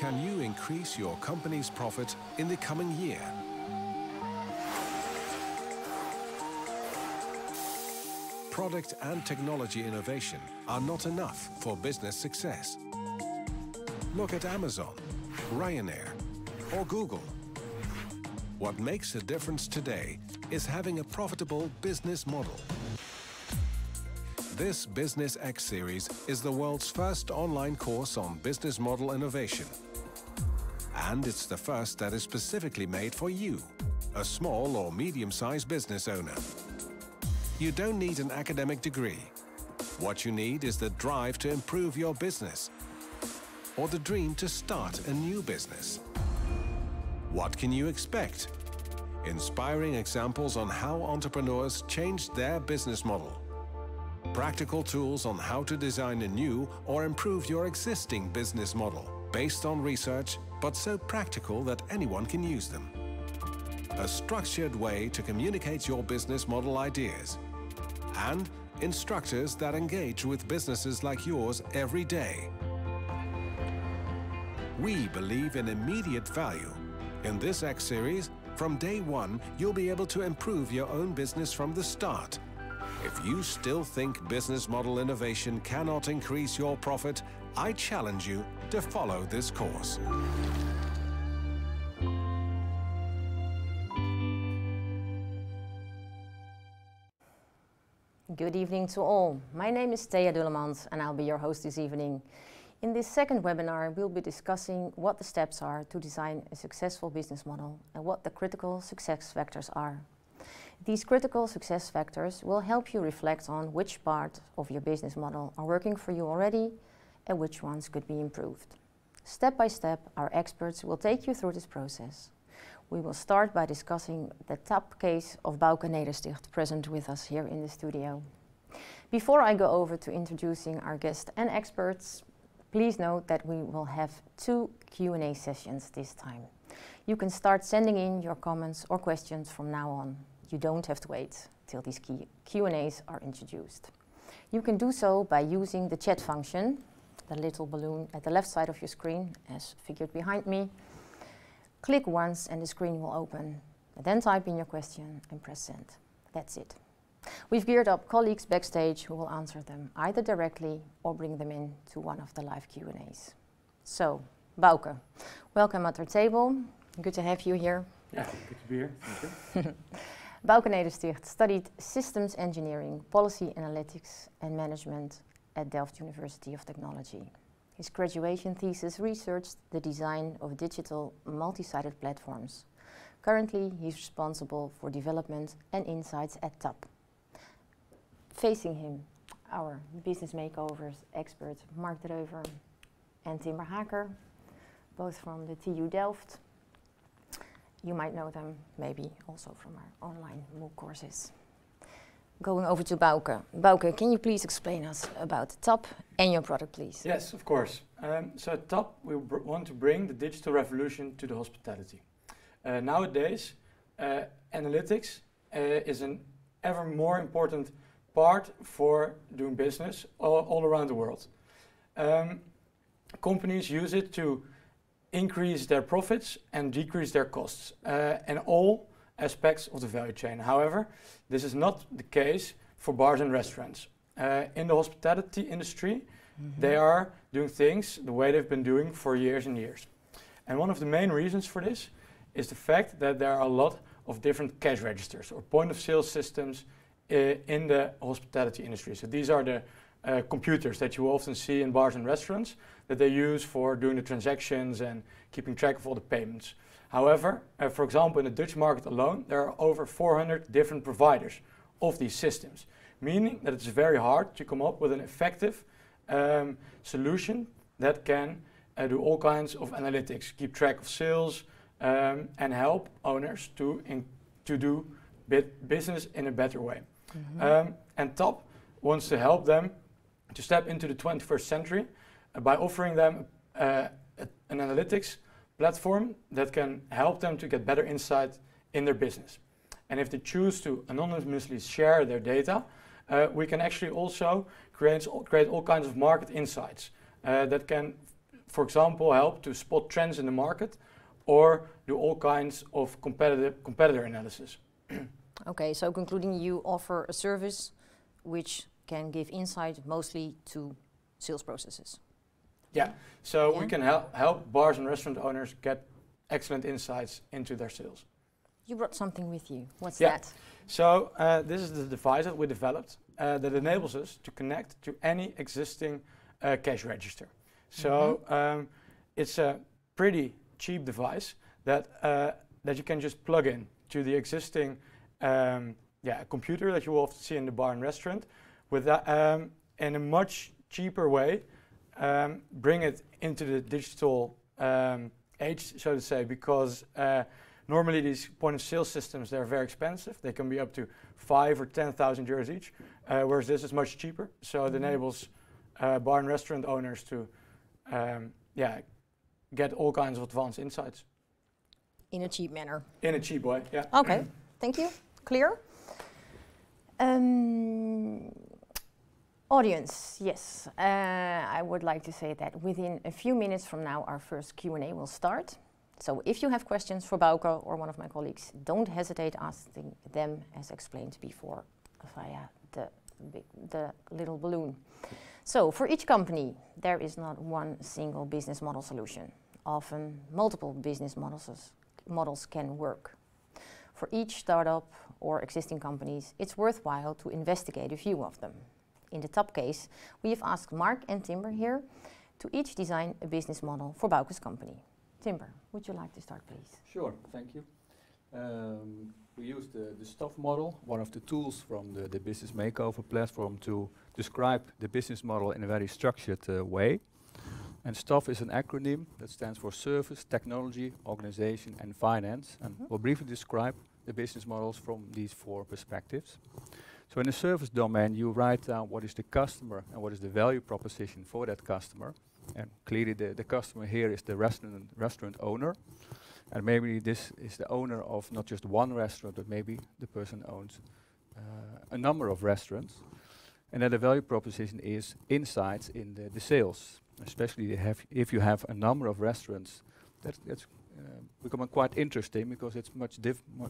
can you increase your company's profit in the coming year? Product and technology innovation are not enough for business success. Look at Amazon, Ryanair, or Google. What makes a difference today is having a profitable business model. This Business X series is the world's first online course on business model innovation. And it's the first that is specifically made for you, a small or medium-sized business owner. You don't need an academic degree. What you need is the drive to improve your business or the dream to start a new business. What can you expect? Inspiring examples on how entrepreneurs changed their business model. Practical tools on how to design a new or improve your existing business model based on research, but so practical that anyone can use them. A structured way to communicate your business model ideas. And instructors that engage with businesses like yours every day. We believe in immediate value. In this X series, from day one, you'll be able to improve your own business from the start. If you still think business model innovation cannot increase your profit, I challenge you to follow this course. Good evening to all. My name is Thea Dullemans and I'll be your host this evening. In this second webinar, we'll be discussing what the steps are to design a successful business model and what the critical success factors are. These critical success factors will help you reflect on which part of your business model are working for you already and which ones could be improved. Step by step, our experts will take you through this process. We will start by discussing the TAP case of Bauke Nedersticht present with us here in the studio. Before I go over to introducing our guests and experts, please note that we will have two Q&A sessions this time. You can start sending in your comments or questions from now on. You don't have to wait till these Q&As are introduced. You can do so by using the chat function, the little balloon at the left side of your screen, as figured behind me. Click once and the screen will open. Then type in your question and press send. That's it. We've geared up colleagues backstage who will answer them either directly or bring them in to one of the live Q&As. So, Bauke, welcome at our table. Good to have you here. Yeah, good to be here. Thank you. Bauke Nedersticht studied systems engineering, policy analytics and management at Delft University of Technology. His graduation thesis researched the design of digital multi-sided platforms. Currently, he's responsible for development and insights at TAP. Facing him, our business makeovers expert, Mark de Reuver and Timber Haaker, both from the TU Delft. You might know them maybe also from our online MOOC courses. Going over to Bauke. Bauke, can you please explain us about TAP and your product, please? Yes, of course. Um, so at TAP, we want to bring the digital revolution to the hospitality. Uh, nowadays, uh, analytics uh, is an ever more important part for doing business all, all around the world. Um, companies use it to increase their profits and decrease their costs uh, in all aspects of the value chain. However, this is not the case for bars and restaurants. Uh, in the hospitality industry, mm -hmm. they are doing things the way they've been doing for years and years. And one of the main reasons for this is the fact that there are a lot of different cash registers or point of sale systems uh, in the hospitality industry. So these are the uh, computers that you often see in bars and restaurants that they use for doing the transactions and keeping track of all the payments. However, uh, for example, in the Dutch market alone, there are over 400 different providers of these systems, meaning that it's very hard to come up with an effective um, solution that can uh, do all kinds of analytics, keep track of sales, um, and help owners to, to do business in a better way. Mm -hmm. um, and TAP wants to help them to step into the 21st century uh, by offering them uh, an analytics platform that can help them to get better insight in their business. And if they choose to anonymously share their data, uh, we can actually also create, create all kinds of market insights uh, that can, for example, help to spot trends in the market or do all kinds of competitive competitor analysis. okay, so concluding, you offer a service which can give insight mostly to sales processes. Yeah, so yeah. we can help help bars and restaurant owners get excellent insights into their sales. You brought something with you. What's yeah. that? So uh, this is the device that we developed uh, that enables us to connect to any existing uh, cash register. So mm -hmm. um, it's a pretty cheap device that uh, that you can just plug in to the existing um, yeah computer that you will often see in the bar and restaurant, with that um, in a much cheaper way, um, bring it into the digital um, age, so to say, because uh, normally these point of sale systems they're very expensive. They can be up to five or ten thousand euros each, uh, whereas this is much cheaper. So it enables uh, bar and restaurant owners to um, yeah get all kinds of advanced insights. In a cheap manner. In a cheap way, yeah. Okay, thank you. Clear? Um, audience, yes. Uh, I would like to say that within a few minutes from now, our first Q&A will start. So if you have questions for Bauke or one of my colleagues, don't hesitate asking them as explained before via the, the little balloon. So for each company, there is not one single business model solution. Often multiple business models, models can work. For each startup or existing companies, it's worthwhile to investigate a few of them. In the TAP case, we have asked Mark and Timber here to each design a business model for Bauke's company. Timber, would you like to start, please? Sure, thank you. Um, we use the, the STOF model, one of the tools from the, the Business Makeover platform to describe the business model in a very structured uh, way. And STOF is an acronym that stands for Service, Technology, Organization and Finance. And mm -hmm. we'll briefly describe the business models from these four perspectives. So in the service domain, you write down what is the customer and what is the value proposition for that customer. And clearly the, the customer here is the restaurant, restaurant owner. And maybe this is the owner of not just one restaurant, but maybe the person owns uh, a number of restaurants. And then the value proposition is insights in the, the sales, especially if you have a number of restaurants. That, that's uh, becoming quite interesting because it's much,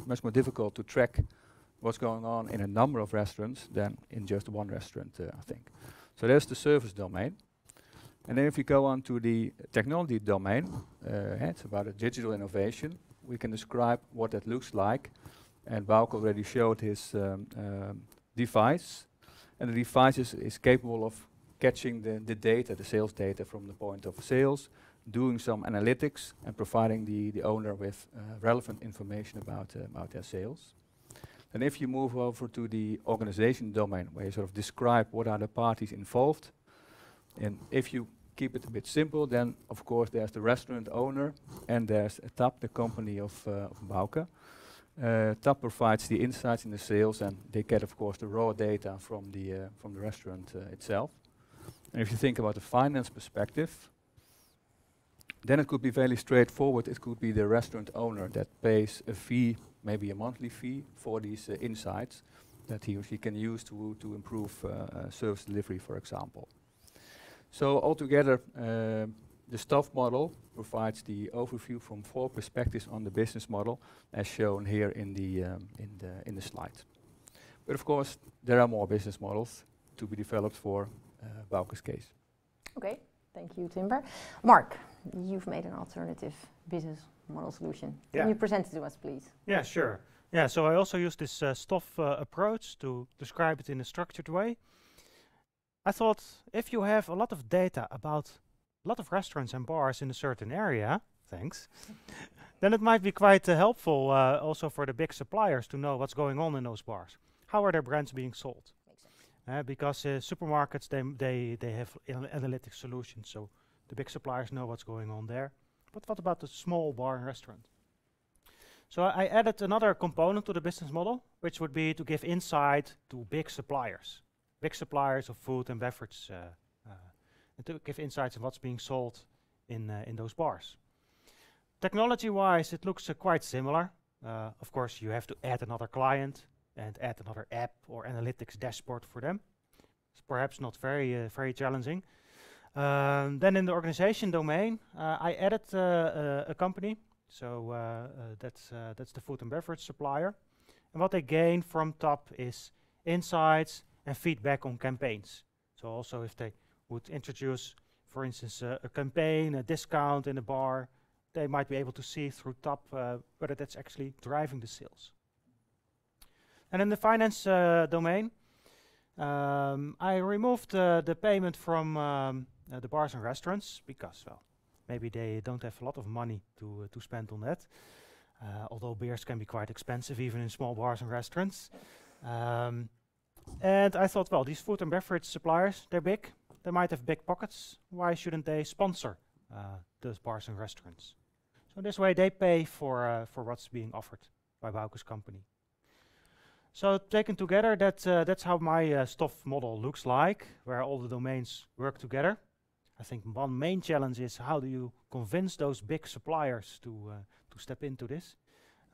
much more difficult to track what's going on in a number of restaurants than in just one restaurant, uh, I think. So there's the service domain. And then if you go on to the technology domain, uh, it's about a digital innovation. We can describe what that looks like. And Bauke already showed his um, um, device. And the device is, is capable of catching the, the data, the sales data from the point of sales, doing some analytics and providing the, the owner with uh, relevant information about, uh, about their sales. And if you move over to the organization domain, where you sort of describe what are the parties involved, and if you keep it a bit simple, then of course there's the restaurant owner and there's TAP, the company of, uh, of Bauke. Uh, TAP provides the insights in the sales and they get of course the raw data from the, uh, from the restaurant uh, itself. And if you think about the finance perspective, then it could be fairly straightforward. It could be the restaurant owner that pays a fee, maybe a monthly fee, for these uh, insights that he or she can use to, to improve uh, uh, service delivery, for example. So altogether, uh, the STOF model provides the overview from four perspectives on the business model, as shown here in the um, in the in the slide. But of course, there are more business models to be developed for uh, Bauke's case. Okay, thank you, Timber. Mark, you've made an alternative business model solution. Yeah. Can you present it to us, please? Yeah, sure. Yeah, so I also use this uh, STOF uh, approach to describe it in a structured way. I thought if you have a lot of data about a lot of restaurants and bars in a certain area, thanks, then it might be quite uh, helpful uh, also for the big suppliers to know what's going on in those bars. How are their brands being sold? Uh, because uh, supermarkets, they, they, they have analytic solutions, so the big suppliers know what's going on there. But what about the small bar and restaurant? So I added another component to the business model, which would be to give insight to big suppliers, big suppliers of food and beverage, uh, uh, and to give insights on what's being sold in, uh, in those bars. Technology-wise, it looks uh, quite similar. Of course, you have to add another client and add another app or analytics dashboard for them. It's perhaps not very, uh, very challenging. Um, then in the organization domain, uh, I added uh, a company. So that's that's the food and beverage supplier. And what they gain from TAP is insights and feedback on campaigns. So also if they would introduce, for instance, uh, a campaign, a discount in a bar, they might be able to see through TAP uh, whether that's actually driving the sales. And in the finance uh, domain, um, I removed uh, the payment from um, uh, the bars and restaurants because, well, maybe they don't have a lot of money to uh, to spend on that. although beers can be quite expensive, even in small bars and restaurants. Um, and I thought, well, these food and beverage suppliers, they're big. They might have big pockets. Why shouldn't they sponsor uh, those bars and restaurants? So this way they pay for, uh, for what's being offered by Bauke's company. So taken together, that, uh, that's how my uh, STOF model looks like, where all the domains work together. I think one main challenge is how do you convince those big suppliers to, uh, to step into this?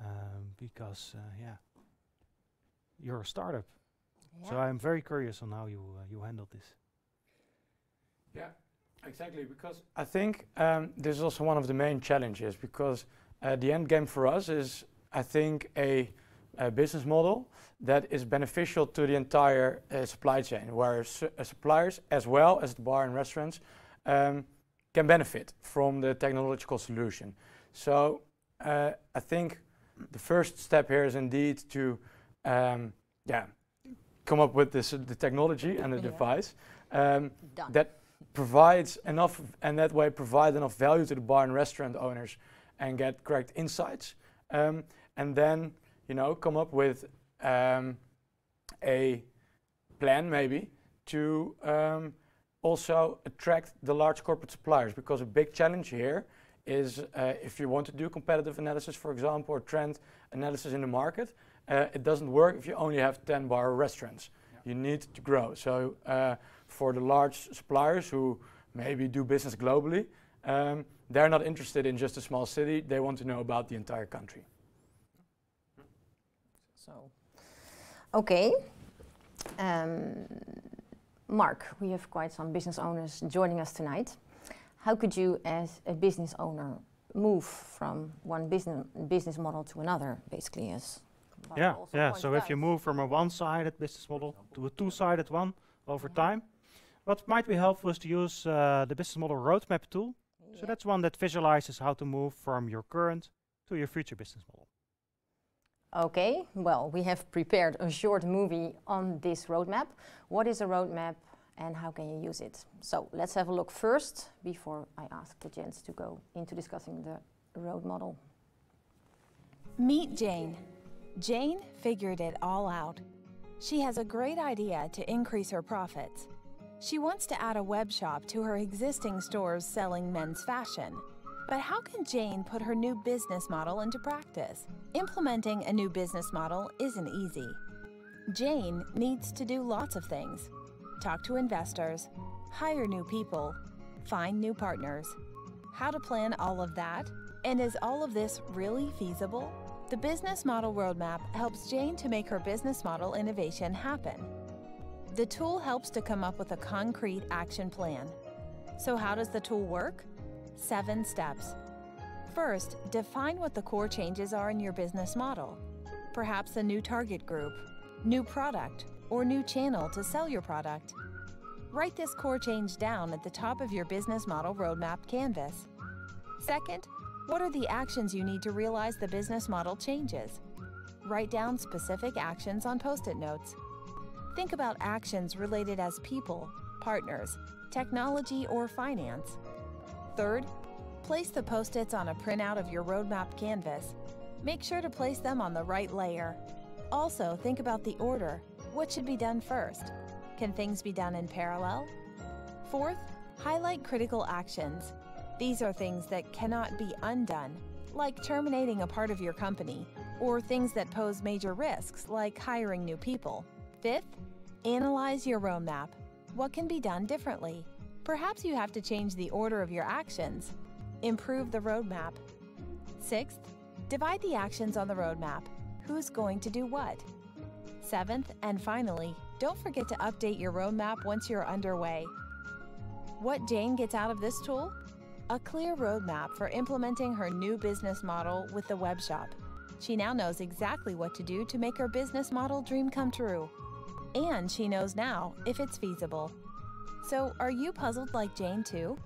Um, because, uh, yeah, you're a startup. Yeah. So I'm very curious on how you uh, you handled this. Yeah, exactly. Because I think um, this is also one of the main challenges because uh, the end game for us is, I think, a, a business model that is beneficial to the entire uh, supply chain, where su uh, suppliers as well as the bar and restaurants um, can benefit from the technological solution. So uh, I think the first step here is indeed to um, yeah, come up with this, uh, the technology and the yeah. device um, that provides enough, and that way provide enough value to the bar and restaurant owners and get correct insights. Um, and then, you know, come up with um, a plan maybe to um, also attract the large corporate suppliers because a big challenge here is uh, if you want to do competitive analysis, for example, or trend analysis in the market, uh, it doesn't work if you only have 10 bar restaurants. Yeah. You need to grow. So uh, for the large suppliers who maybe do business globally, um, they're not interested in just a small city. They want to know about the entire country. So, okay. Um, Mark, we have quite some business owners joining us tonight. How could you, as a business owner, move from one business business model to another, basically, as yeah, yeah. So if you move from a one-sided business model to a two-sided one over mm-hmm. time, what might be helpful is to use uh, the business model roadmap tool. Yeah. So that's one that visualizes how to move from your current to your future business model. Okay, well, we have prepared a short movie on this roadmap. What is a roadmap and how can you use it? So let's have a look first before I ask the gents to go into discussing the road model. Meet Jane. Jane figured it all out. She has a great idea to increase her profits. She wants to add a web shop to her existing stores selling men's fashion. But how can Jane put her new business model into practice? Implementing a new business model isn't easy. Jane needs to do lots of things talk to investors, hire new people, find new partners. How to plan all of that? And is all of this really feasible? The Business Model Roadmap helps Jane to make her business model innovation happen. The tool helps to come up with a concrete action plan. So, how does the tool work? Seven steps. First, define what the core changes are in your business model. Perhaps a new target group, new product, or new channel to sell your product. Write this core change down at the top of your business model roadmap canvas. Second, what are the actions you need to realize the business model changes? Write down specific actions on post it notes. Think about actions related as people, partners, technology, or finance. Third, place the post its on a printout of your roadmap canvas. Make sure to place them on the right layer. Also, think about the order. What should be done first? Can things be done in parallel? Fourth, highlight critical actions. These are things that cannot be undone, like terminating a part of your company, or things that pose major risks, like hiring new people. Fifth, analyze your roadmap. What can be done differently? Perhaps you have to change the order of your actions. Improve the roadmap. Sixth, divide the actions on the roadmap. Who's going to do what? Seventh, and finally, don't forget to update your roadmap once you're underway. What Jane gets out of this tool? A clear roadmap for implementing her new business model with the web shop. She now knows exactly what to do to make her business model dream come true. And she knows now if it's feasible. So, are you puzzled like Jane too?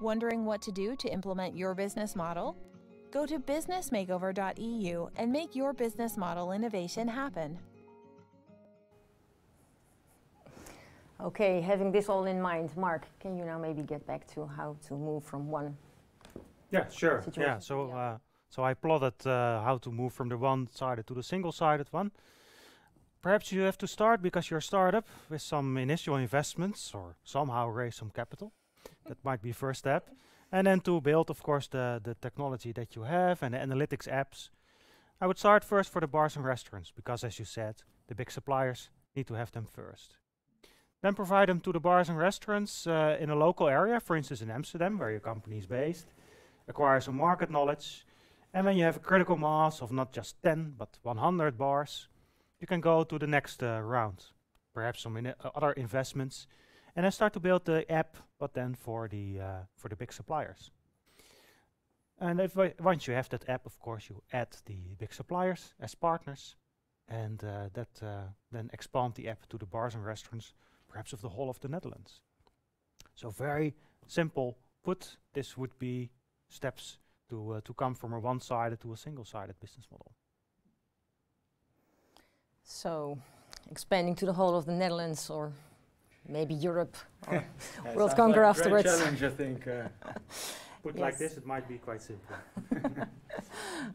Wondering what to do to implement your business model? Go to businessmakeover.eu and make your business model innovation happen. Okay, having this all in mind, Mark, can you now maybe get back to how to move from one? Yeah, sure. situation. Yeah, so Yeah. uh, so I plotted uh, how to move from the one-sided to the single-sided one. Perhaps you have to start because you're a startup with some initial investments or somehow raise some capital. that might be first step. And then to build, of course, the, the technology that you have and the analytics apps. I would start first for the bars and restaurants because, as you said, the big suppliers need to have them first. Then provide them to the bars and restaurants uh, in a local area, for instance in Amsterdam, where your company is based. Acquire some market knowledge. And when you have a critical mass of not just 10, but 100 bars, you can go to the next uh, round. Perhaps some in other investments. And then start to build the app, but then for the, uh, for the big suppliers. And if wi- once you have that app, of course, you add the big suppliers as partners, and uh, that uh, then expand the app to the bars and restaurants, perhaps of the whole of the Netherlands. So very simple. Put this would be steps to uh, to come from a one-sided to a single-sided business model. So, expanding to the whole of the Netherlands or maybe Europe or Yeah, World Conquer like a great afterwards. challenge, I think. uh, Put like this, it might be quite simple.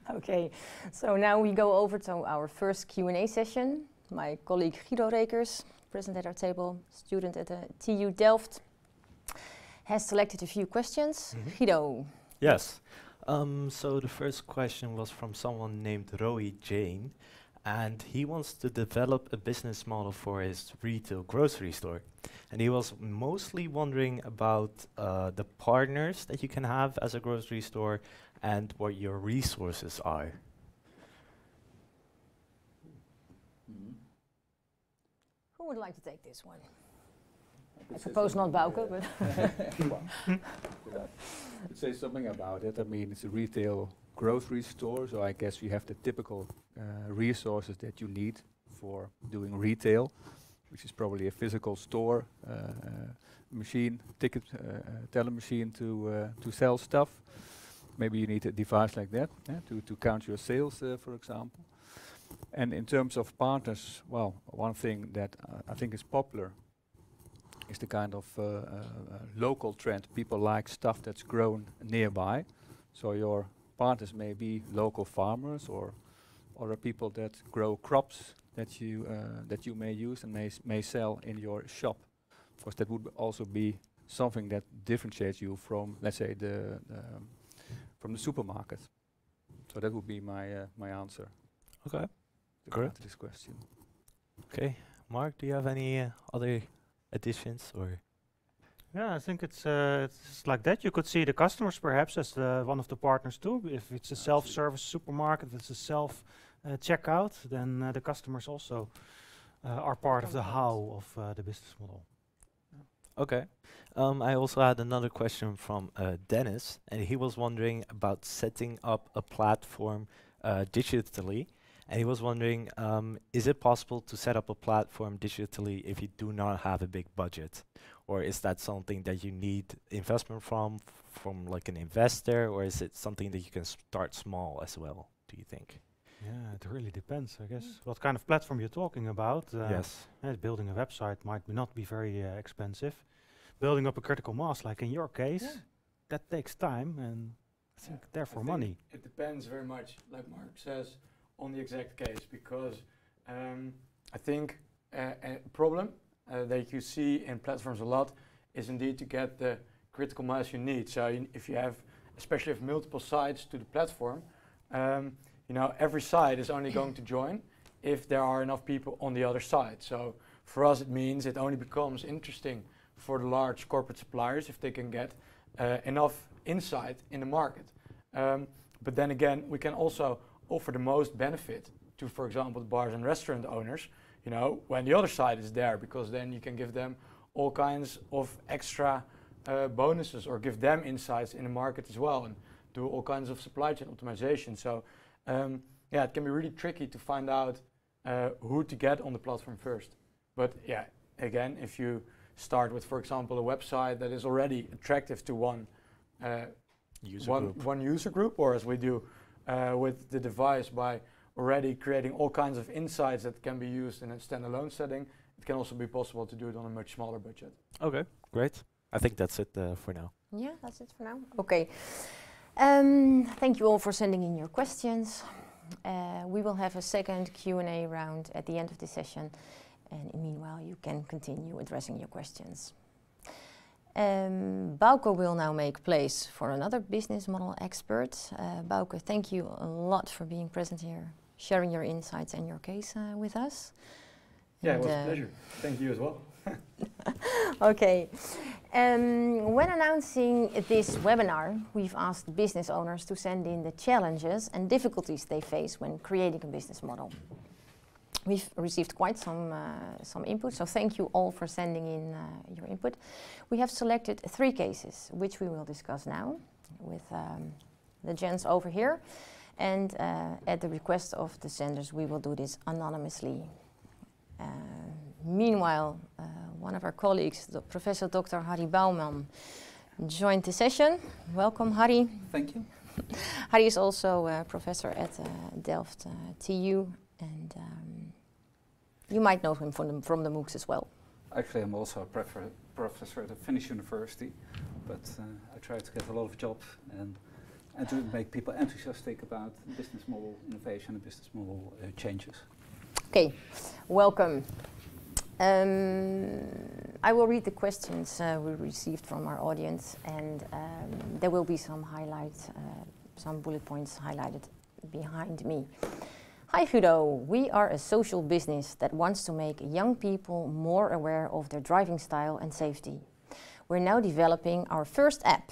Okay, so now we go over to our first Q&A session. My colleague Guido Rekers, present at our table, student at the TU Delft, has selected a few questions. Mhm. Guido, Yes. Um, so the first question was from someone named Roy Jane, and he wants to develop a business model for his retail grocery store. And he was mostly wondering about uh, the partners that you can have as a grocery store and what your resources are. who would like to take this one? I suppose not Bauke, but Could say something about it. I mean, it's a retail grocery store, so I guess you have the typical uh, resources that you need for doing retail, which is probably a physical store, uh, uh, machine, ticket, uh, uh, teller machine to to sell stuff. Maybe you need a device like that yeah, to to count your sales, for example. And in terms of partners, well, one thing that I think is popular is the kind of local trend. People like stuff that's grown nearby. So your partners may be local farmers or other people that grow crops that you uh, that you may use and may s- may sell in your shop. Of course, that would also be something that differentiates you from, let's say, the, the from the supermarket. So that would be my uh, my answer Okay. Correct. answer this question. Okay. Mark, do you have any uh, other additions or? Yeah, I think it's uh, it's like that. You could see the customers perhaps as the one of the partners too. If it's a self-service supermarket, if it's a self uh, checkout, then uh, the customers also uh, are part of the how of uh, the business model. Okay. Um, I also had another question from uh, Dennis, and he was wondering about setting up a platform uh, digitally. And he was wondering, um, is it possible to set up a platform digitally if you do not have a big budget? Or is that something that you need investment from, from like an investor, or is it something that you can start small as well, do you think? Yeah, it really depends, I guess. What kind of platform you're talking about? Uh, yes. uh, building a website might be not be very uh, expensive. Building up a critical mass, like in your case, Yeah. that takes time and I think I therefore think money. It depends very much, like Mark says, on the exact case because um, I think uh, a problem uh, that you see in platforms a lot is indeed to get the critical mass you need. So if you have, especially if multiple sides to the platform, um, you know every side is only going to join if there are enough people on the other side. So for us, it means it only becomes interesting for the large corporate suppliers if they can get uh, enough insight in the market. Um, but then again, we can also offer the most benefit to, for example, the bars and restaurant owners, you know, when the other side is there, because then you can give them all kinds of extra uh, bonuses or give them insights in the market as well and do all kinds of supply chain optimization. So um, yeah, it can be really tricky to find out uh, who to get on the platform first. But yeah, again, if you start with, for example, a website that is already attractive to one uh, User one, group. one user group, or as we do uh, with the device by already creating all kinds of insights that can be used in a standalone setting, it can also be possible to do it on a much smaller budget. Okay, great. I think that's it uh, for now. Yeah, that's it for now. Okay. Um, thank you all for sending in your questions. Uh, we will have a second Q&A round at the end of the session. And meanwhile, you can continue addressing your questions. Um, Bauke will now make place for another business model expert. Uh, Bauke, thank you a lot for being present here, sharing your insights and your case uh, with us. Yeah, it And, was a uh, pleasure. Thank you as well. okay. Um, when announcing this webinar, we've asked business owners to send in the challenges and difficulties they face when creating a business model. We've received quite some, uh, some input, so thank you all for sending in uh, your input. We have selected three cases, which we will discuss now with um, the gents over here. And uh, at the request of the senders, we will do this anonymously. Uh, meanwhile, uh, one of our colleagues, the Professor Dr. Harry Bouwman, joined the session. Welcome, Harry. Thank you. Harry is also a professor at uh, Delft uh, TU, and um, you might know him from the, from the MOOCs as well. Actually, I'm also a prefer- professor at the Finnish University, but uh, I try to get a lot of jobs and, and to make people enthusiastic about business model innovation and business model uh, changes. Okay, welcome. Um, I will read the questions uh, we received from our audience, and um, there will be some highlights, uh, some bullet points highlighted behind me. Hi Guido, we are a social business that wants to make young people more aware of their driving style and safety. We're now developing our first app,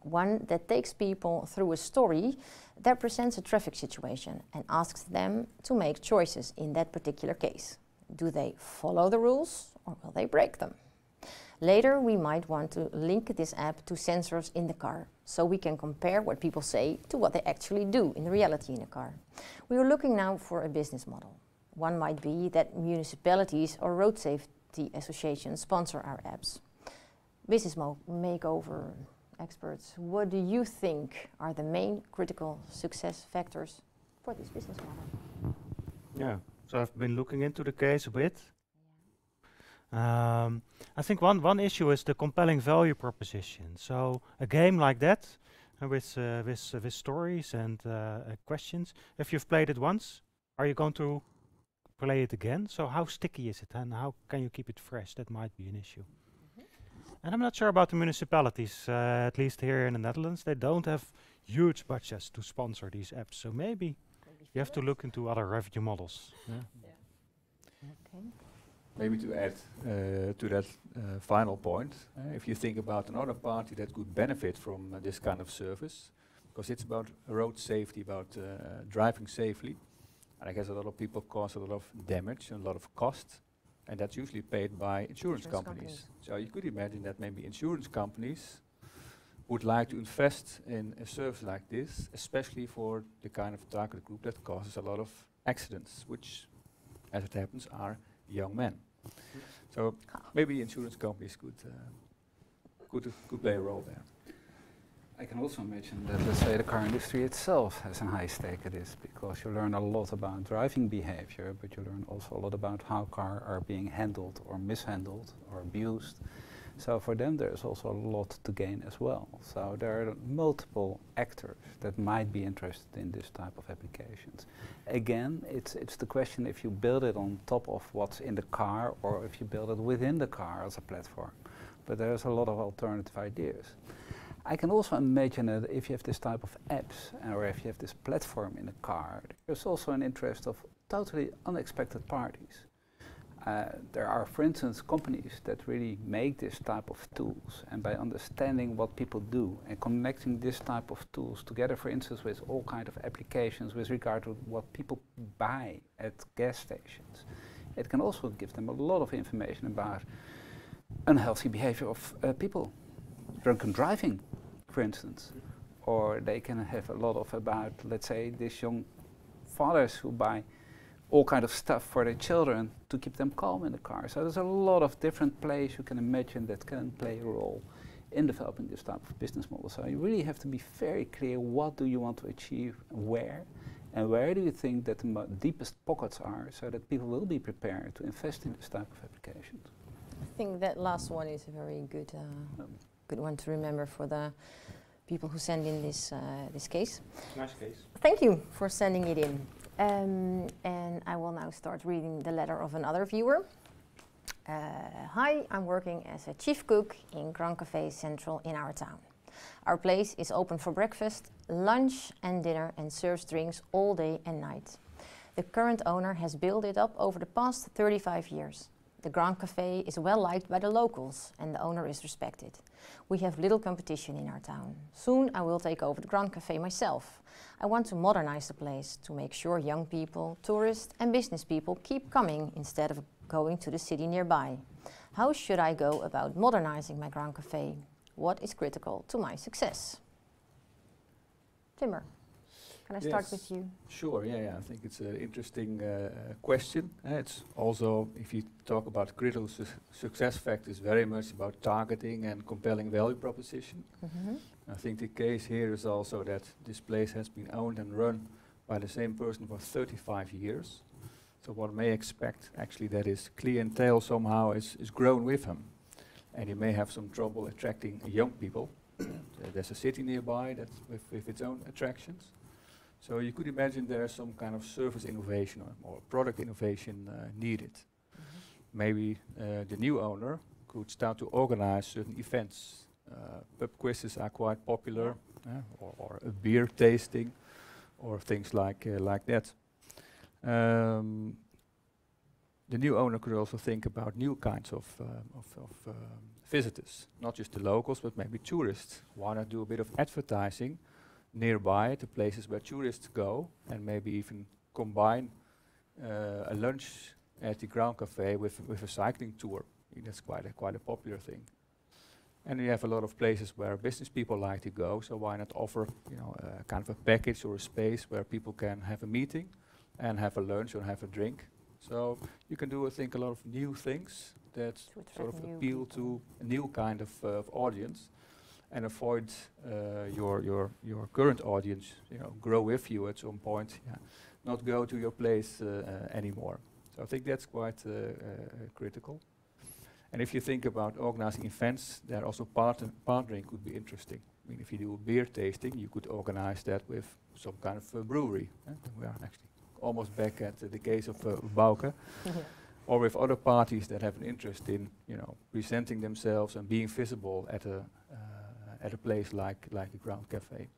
one that takes people through a story that presents a traffic situation and asks them to make choices in that particular case. Do they follow the rules or will they break them? Later, we might want to link this app to sensors in the car so we can compare what people say to what they actually do in reality in a car. We are looking now for a business model. One might be that municipalities or road safety associations sponsor our apps. Business makeover experts, what do you think are the main critical success factors for this business model? Yeah. So I've been looking into the case a bit. Um, I think one, one issue is the compelling value proposition. So a game like that, uh, with uh, with uh, with stories and uh, uh, questions, if you've played it once, are you going to play it again? So how sticky is it, and how can you keep it fresh? That might be an issue. And I'm not sure about the municipalities. Uh, at least here in the Netherlands, they don't have huge budgets to sponsor these apps. So maybe you have to look into other revenue models. Yeah. Okay. Maybe to add uh, to that uh, final point, uh, if you think about another party that could benefit from uh, this kind of service, because it's about road safety, about uh, driving safely, and I guess a lot of people cause a lot of damage and a lot of cost, and that's usually paid by insurance, Insurance companies. companies. So you could imagine that maybe insurance companies would like to invest in a service like this, especially for the kind of target group that causes a lot of accidents, which, as it happens, are young men. So maybe insurance companies could uh, could could play a role there. I can also imagine that, let's say, the car industry itself has a high stake at this because you learn a lot about driving behavior, but you learn also a lot about how cars are being handled or mishandled or abused. So for them, there's also a lot to gain as well. So there are multiple actors that might be interested in this type of applications. Again, it's it's the question if you build it on top of what's in the car or if you build it within the car as a platform. But there's a lot of alternative ideas. I can also imagine that if you have this type of apps or if you have this platform in a car, there's also an interest of totally unexpected parties. Uh, there are, for instance, companies that really make this type of tools, and by understanding what people do and connecting this type of tools together, for instance, with all kind of applications with regard to what people buy at gas stations, it can also give them a lot of information about unhealthy behavior of uh, people. drunken driving, for instance. Or they can have a lot of about, let's say, these young fathers who buy all kind of stuff for their children to keep them calm in the car. So there's a lot of different plays you can imagine that can play a role in developing this type of business model. So you really have to be very clear what do you want to achieve, where, and where do you think that the deepest pockets are so that people will be prepared to invest in this type of applications. I think that last one is a very good, uh, um, good one to remember for the people who send in this, uh, this case. Nice case. Thank you for sending it in. Um, and I will now start reading the letter of another viewer. Uh, hi, I'm working as a chief cook in Grand Café Central in our town. Our place is open for breakfast, lunch and dinner and serves drinks all day and night. The current owner has built it up over the past 35 years. The Grand Café is well liked by the locals and the owner is respected. We have little competition in our town. Soon I will take over the Grand Café myself. I want to modernize the place to make sure young people, tourists and business people keep coming instead of going to the city nearby. How should I go about modernizing my Grand Café? What is critical to my success? Timber. Can I start with you? Sure, yeah, yeah. I think it's an interesting uh, question. Uh, it's also, if you talk about critical su success factors, very much about targeting and compelling value proposition. Mm -hmm. I think the case here is also that this place has been owned and run by the same person for 35 years. So one may expect actually that his clientele somehow is, is grown with him. And he may have some trouble attracting young people. uh, there's a city nearby that with, with its own attractions. So you could imagine there's some kind of service innovation or, or product innovation uh, needed. Mm -hmm. Maybe uh, the new owner could start to organize certain events. Uh, pub quizzes are quite popular, yeah. or, or, a beer tasting, or things like uh, like that. Um, the new owner could also think about new kinds of, uh, of, of um, visitors, not just the locals, but maybe tourists. Why not do a bit of advertising nearby to places where tourists go and maybe even combine uh, a lunch at the Grand Café with, with a cycling tour. that's quite a, quite a popular thing. And we have a lot of places where business people like to go, so why not offer you know, uh, kind of a package or a space where people can have a meeting and have a lunch or have a drink. So you can do, I think, a lot of new things that sort of appeal to a new kind of, uh, of audience and avoid uh, your your your current audience, you know, grow with you at some point, yeah, not go to your place uh, uh, anymore. So I think that's quite uh, uh, critical. And if you think about organizing events, there also partner partnering could be interesting. I mean, if you do a beer tasting, you could organize that with some kind of a brewery. Eh? We are actually almost back at the case of uh, Bauke. Or with other parties that have an interest in, you know, presenting themselves and being visible at a Uh, at a place like, like the Grand Cafe.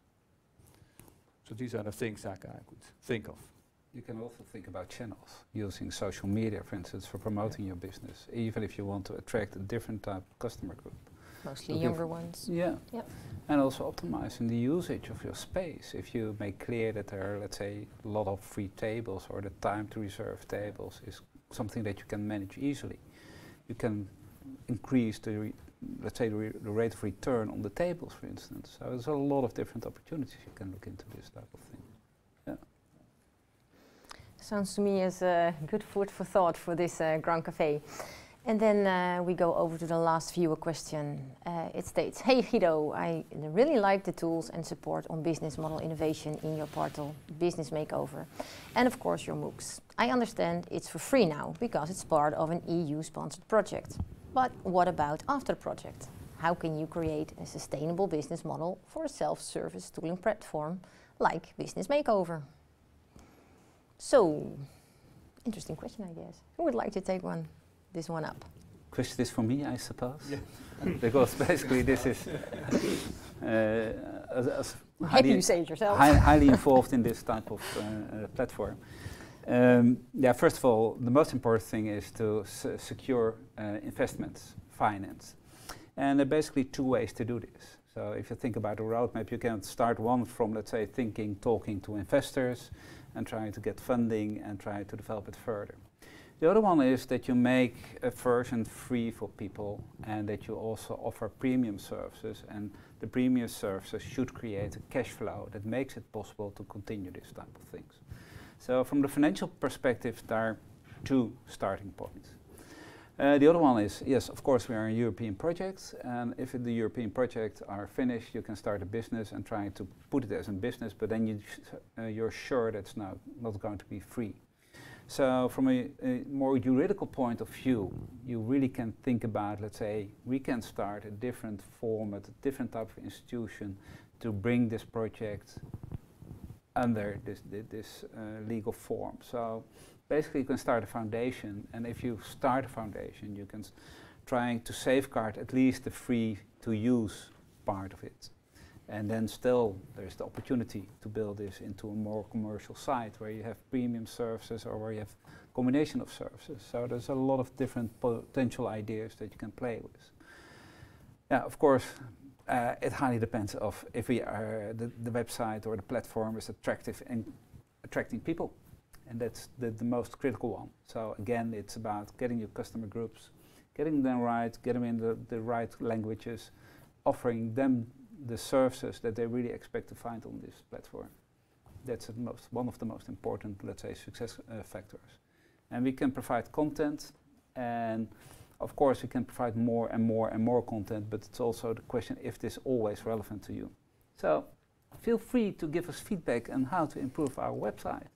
So these are the things I, I could think of. You can also think about channels, using social media, for instance, for promoting your business, even if you want to attract a different type of customer group. Mostly so younger ones. Yeah. Yep. And also optimizing the usage of your space. If you make clear that there are, let's say, a lot of free tables or the time to reserve tables is something that you can manage easily, you can increase the let's say, the, the, rate of return on the tables, for instance. So there's a lot of different opportunities you can look into this type of thing. Yeah. Sounds to me as a good food for thought for this uh, Grand Café. And then uh, we go over to the last viewer question. Uh, it states, Hey Guido, I really like the tools and support on business model innovation in your portal, Business Makeover. And of course your MOOCs. I understand it's for free now because it's part of an EU-sponsored project. But what about after the project? How can you create a sustainable business model for a self-service tooling platform like Business Makeover? So, interesting question, I guess. Who would like to take one, this one up? Question is for me, I suppose. Yeah. because basically this is uh, as, as highly, you say it yourself. High, highly involved in this type of uh, uh, platform. Um, yeah, first of all, the most important thing is to secure uh, investments, finance. And there are basically two ways to do this. So if you think about a roadmap, you can start one from, let's say, thinking, talking to investors and trying to get funding and try to develop it further. The other one is that you make a version free for people and that you also offer premium services and the premium services should create a cash flow that makes it possible to continue this type of things. So from the financial perspective, there are two starting points. Uh, the other one is, yes, of course, we are a European project, and if the European projects are finished, you can start a business and try to put it as a business, but then you uh, you're sure that's not, not going to be free. So from a, a, more juridical point of view, you really can think about, let's say, we can start a different format, a different type of institution to bring this project under this, this, uh, legal form. So basically you can start a foundation, and if you start a foundation, you can trying to safeguard at least the free to use part of it. And then still there's the opportunity to build this into a more commercial site where you have premium services or where you have combination of services. So there's a lot of different potential ideas that you can play with. Yeah, of course, uh, it highly depends of if we are the, the website or the platform is attractive and attracting people. And that's the, the most critical one. So again, it's about getting your customer groups, getting them right, getting them in the, the right languages, offering them the services that they really expect to find on this platform. That's most, one of the most important, let's say, success uh, factors. And we can provide content, and of course, we can provide more and more and more content, but it's also the question if this is always relevant to you. So feel free to give us feedback on how to improve our website,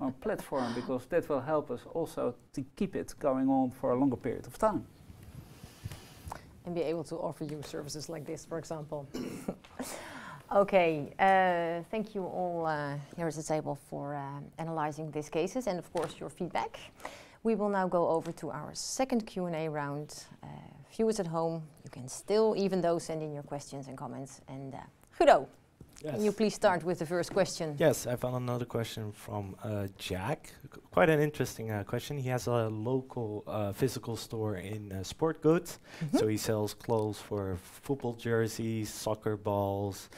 our platform, because that will help us also to keep it going on for a longer period of time and be able to offer you services like this, for example. okay, uh, thank you all uh, here at the table for uh, analyzing these cases and of course your feedback. We will now go over to our second Q&A round. Uh, viewers at home, you can still, even though, send in your questions and comments. And uh, Guido, Yes. Can you please start with the first question? Yes, I found another question from uh, Jack. C quite an interesting uh, question. He has a local uh, physical store in uh, sport goods. Mm -hmm. So he sells clothes for football jerseys, soccer balls,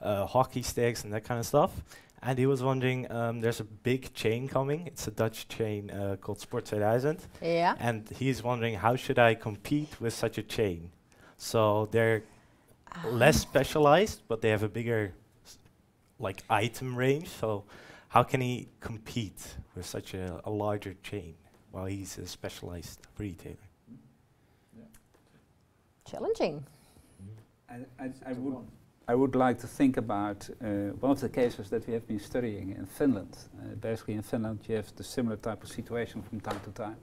uh, hockey sticks, and that kind of stuff. And he was wondering, um, there's a big chain coming. It's a Dutch chain uh, called Sports 2000. Yeah. And he's wondering, how should I compete with such a chain? So they're less specialized, but they have a bigger like item range. So how can he compete with such a, a larger chain while he's a specialized retailer? Yeah. Challenging. I, I, I would I would like to think about uh, one of the cases that we have been studying in Finland. Uh, basically, in Finland, you have the similar type of situation from time to time.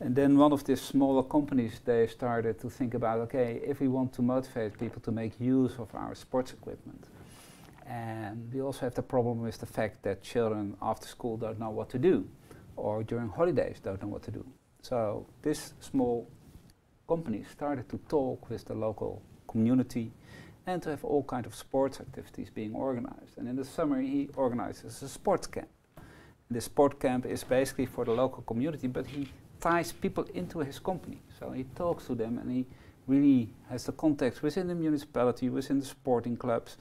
And then one of these smaller companies, they started to think about, okay, if we want to motivate people to make use of our sports equipment, and we also have the problem with the fact that children after school don't know what to do, or during holidays don't know what to do. So this small company started to talk with the local community and to have all kind of sports activities being organized. And in the summer he organizes a sports camp. This sport camp is basically for the local community, but he ties people into his company. So he talks to them and he really has the contacts within the municipality, within the sporting clubs,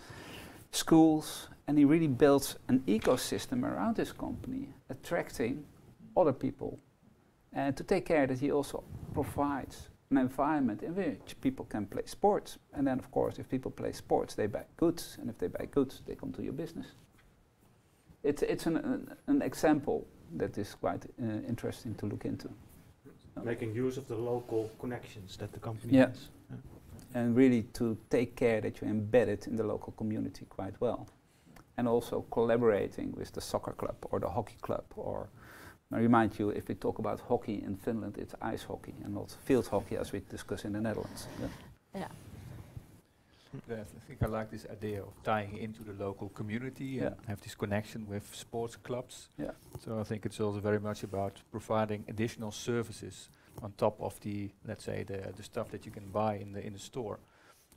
schools, and he really builds an ecosystem around his company, attracting other people, and to take care that he also provides an environment in which people can play sports. And then, of course, if people play sports, they buy goods, and if they buy goods, they come to your business. It's, it's an, an, an example that is quite uh, interesting to look into. Making use of the local connections that the company yeah. has and really to take care that you embed it in the local community quite well. And also collaborating with the soccer club or the hockey club or I remind you, if we talk about hockey in Finland, it's ice hockey and not field hockey as we discuss in the Netherlands. Yeah. yeah. I think I like this idea of tying into the local community yeah. and have this connection with sports clubs. Yeah. So I think it's also very much about providing additional services on top of the, let's say, the, the stuff that you can buy in the, in the store.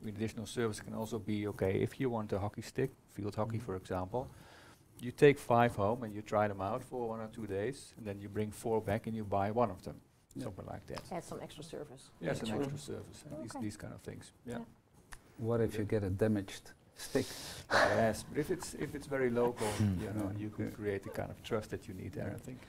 I mean, additional service can also be, okay, if you want a hockey stick, field hockey mm for example, you take five home and you try them out for one or two days, and then you bring four back and you buy one of them, yeah. something like that. Add some extra service. Yes, some extra service, okay. these, these kind of things. Yeah. yeah. What if you get a damaged stick? yes, but if it's if it's very local, mm. you know, you can create the kind of trust that you need there. I think.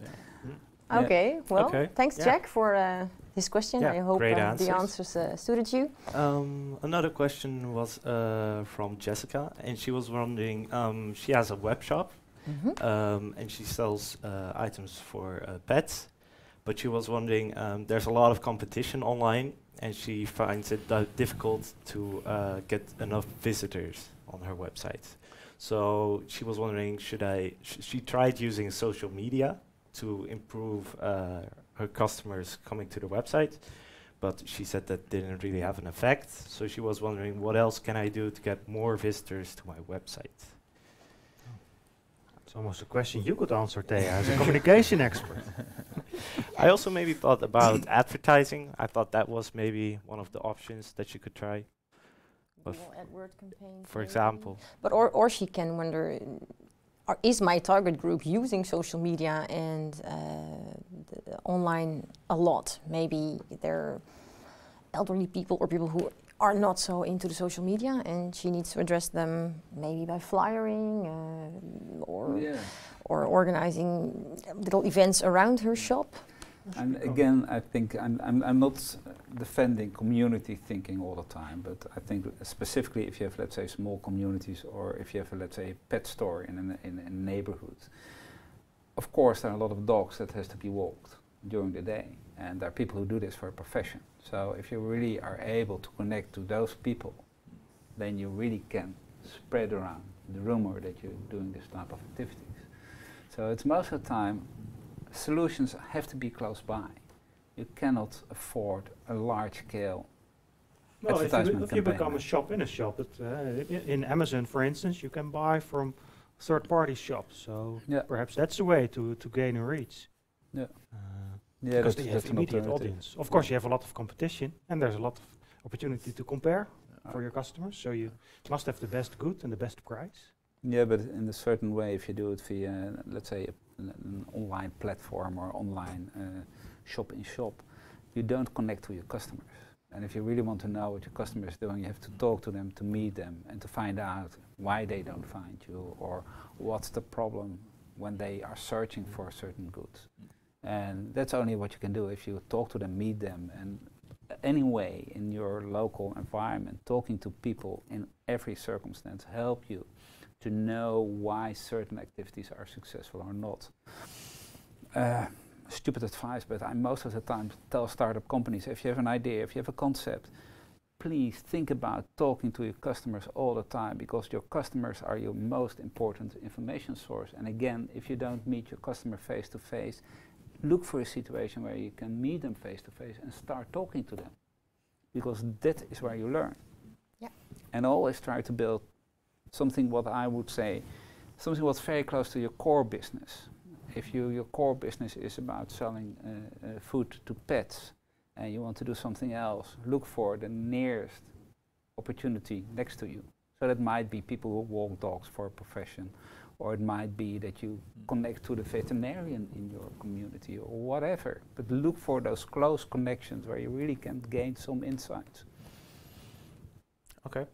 Yeah. Mm. Okay, well, Okay, thanks, yeah. Jack, for uh, this question. Yeah, I hope great uh, the answers. answers uh, suited you. Um, another question was uh, from Jessica, and she was wondering. Um, she has a web shop, Mhm. um, and she sells uh, items for uh, pets. But she was wondering. Um, there's a lot of competition online, and she finds it di- difficult to uh, get enough visitors on her website. So she was wondering, should I? Sh- she tried using social media to improve uh, her customers coming to the website but she said that didn't really have an effect. So she was wondering, what else can I do to get more visitors to my website? It's almost a question you could answer, Thea, as a communication expert. I also maybe thought about advertising. I thought that was maybe one of the options that you could try, Google AdWords campaign. for maybe. example. But or or she can wonder, are, is my target group using social media and uh, the, the online a lot? Maybe they're elderly people or people who are not so into the social media, and she needs to address them maybe by flyering uh, or Yeah. or organizing little events around her shop. And again, I think I'm, I'm, I'm not defending community thinking all the time, but I think specifically if you have, let's say, small communities or if you have, a, let's say, a pet store in a, in a neighborhood, of course there are a lot of dogs that has to be walked during the day, and there are people who do this for a profession. So if you really are able to connect to those people, then you really can spread around the rumor that you're doing this type of activities. So it's most of the time solutions have to be close by. You cannot afford a large scale Well, if you, if you become a shop in a shop, it, uh, in Amazon, for instance, you can buy from third-party shops. So Yeah. perhaps that's a way to, to gain a reach. Yeah. Uh, Yeah, because they have immediate audience. Of course, you have a lot of competition, and there's a lot of opportunity to compare for your customers. So you must have the best good and the best price. Yeah, but in a certain way, if you do it via, let's say, a, an, online platform or online shop in shop, you don't connect to your customers. And if you really want to know what your customer is doing, you have to talk to them, to meet them, and to find out why they don't find you or what's the problem when they are searching for certain goods. And that's only what you can do if you talk to them, meet them, and anyway in your local environment, talking to people in every circumstance help you to know why certain activities are successful or not. Uh, stupid advice, but I most of the time tell startup companies if you have an idea, if you have a concept, please think about talking to your customers all the time because your customers are your most important information source. And again, if you don't meet your customer face to face, look for a situation where you can meet them face to face and start talking to them because that is where you learn. Yeah. And always try to build something what I would say, something what's very close to your core business. If you, your core business is about selling uh, uh, food to pets and you want to do something else, look for the nearest opportunity next to you. So that might be people who walk dogs for a profession, or it might be that you connect to the veterinarian in your community, or whatever. But look for those close connections where you really can gain some insights. Okay.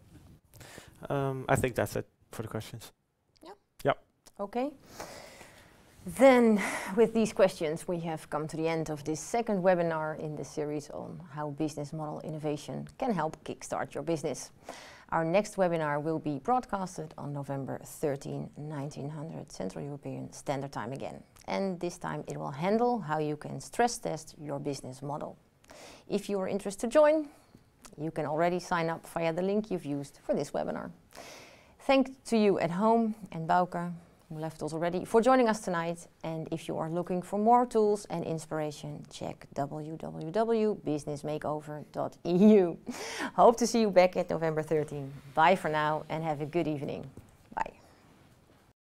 Um, I think that's it for the questions. Okay. Then, with these questions, we have come to the end of this second webinar in the series on how business model innovation can help kickstart your business. Our next webinar will be broadcasted on November 13, 1900 Central European Standard Time again. And this time it will handle how you can stress test your business model. If you are interested to join, you can already sign up via the link you've used for this webinar. Thank to you at home and Bauke, who left us already, for joining us tonight. And if you are looking for more tools and inspiration, check www.businessmakeover.eu. Hope to see you back at November 13. Bye for now and have a good evening.